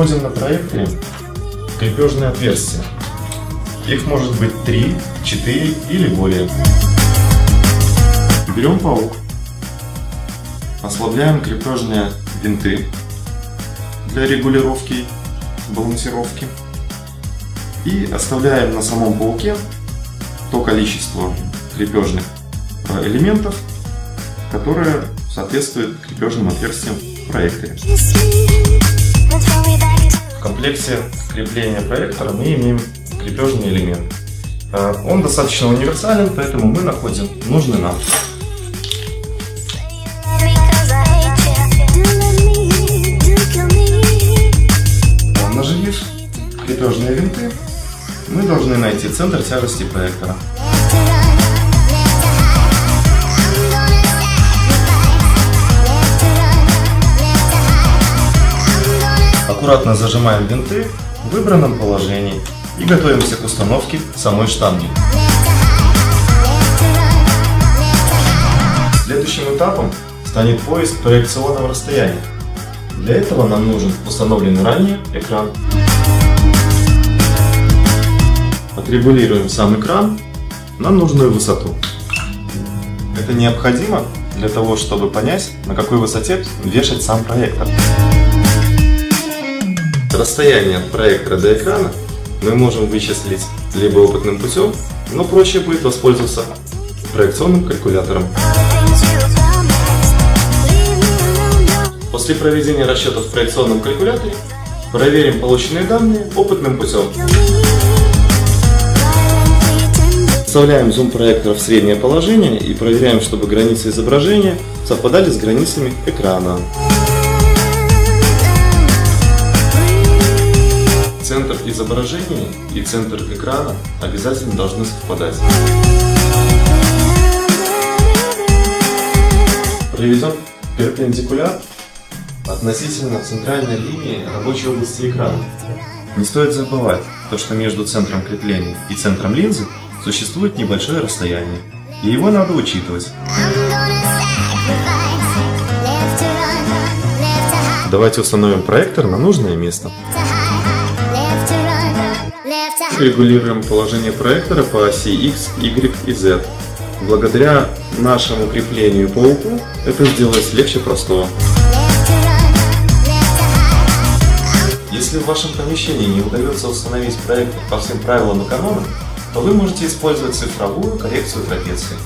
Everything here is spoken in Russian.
Находим на проекторе крепежные отверстия. Их может быть 3, 4 или более. Берем паук, ослабляем крепежные винты для регулировки балансировки и оставляем на самом пауке то количество крепежных э, элементов, которое соответствует крепежным отверстиям в проекторе. В комплекте крепления проектора мы имеем крепежный элемент. Э, он достаточно универсален, поэтому мы находим нужный нам. Наживив крепежные винты, мы должны найти центр тяжести проектора. Аккуратно зажимаем винты в выбранном положении и готовимся к установке самой штанги. Следующим этапом станет поиск проекционного расстояния. Для этого нам нужен установленный ранее экран. Отрегулируем сам экран на нужную высоту. Это необходимо для того, чтобы понять, на какой высоте вешать сам проектор. Расстояние от проектора до экрана мы можем вычислить либо опытным путем, но проще будет воспользоваться проекционным калькулятором. После проведения расчетов в проекционном калькуляторе проверим полученные данные опытным путем. Вставляем зум проектора в среднее положение и проверяем, чтобы границы изображения совпадали с границами экрана. Изображения и центр экрана обязательно должны совпадать. Проведем перпендикуляр относительно центральной линии рабочей области экрана. Не стоит забывать, то, что между центром крепления и центром линзы существует небольшое расстояние, и его надо учитывать. Давайте установим проектор на нужное место. Регулируем положение проектора по оси X, Y и Z. Благодаря нашему креплению по УКУ это сделать легче простого. Если в вашем помещении не удается установить проектор по всем правилам и канонам, то вы можете использовать цифровую коррекцию трапеции.